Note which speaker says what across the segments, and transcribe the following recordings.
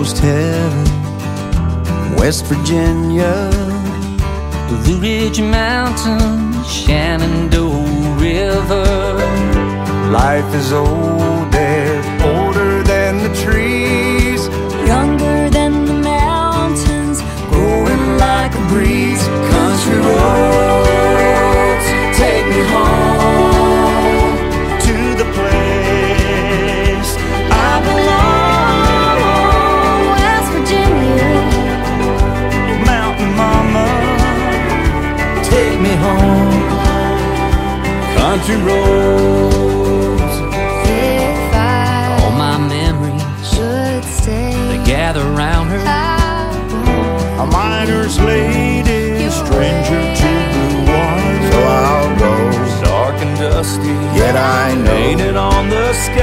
Speaker 1: almost heaven. West Virginia,
Speaker 2: Blue Ridge Mountains, Shenandoah River.
Speaker 1: life is old, me home. Country roads,
Speaker 3: If I
Speaker 2: All my memories,
Speaker 3: should stay,
Speaker 2: they gather round her.
Speaker 1: A miner's lady, stranger to blue water. So I'll go, dark and dusty, yet I know. Painted on the sky,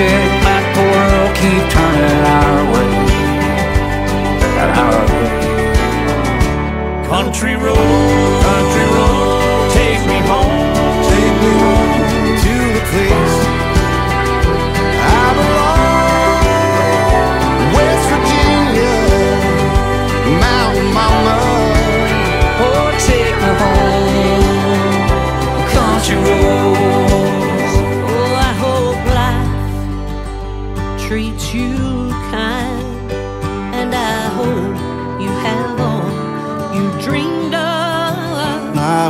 Speaker 1: insisting that the world keep turning our way, our way. Country road,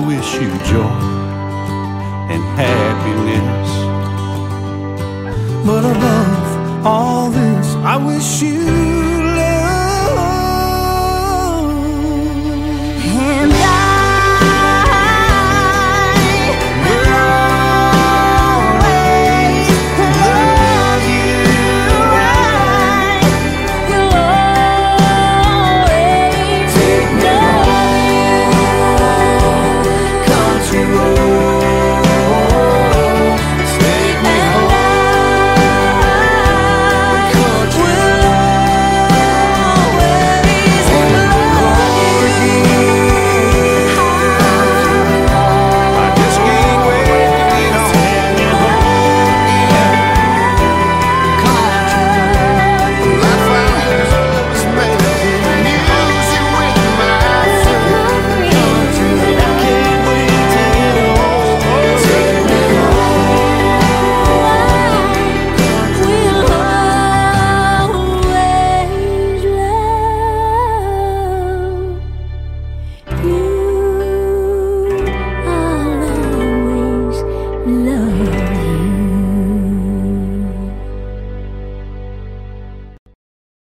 Speaker 4: wish you joy and happiness. But above all this, I wish you